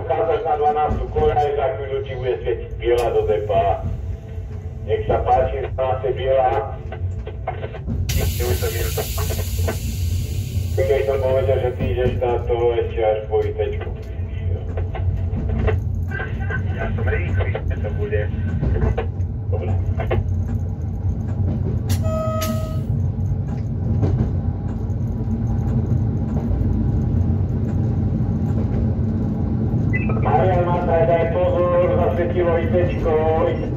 odchádzaš na 12 koľaj, za chvíľu ti bude svietiť biela do depa. Nech sa páči, znáte biela. Keď som povedal, že ty ideš na to ešte až po Francisco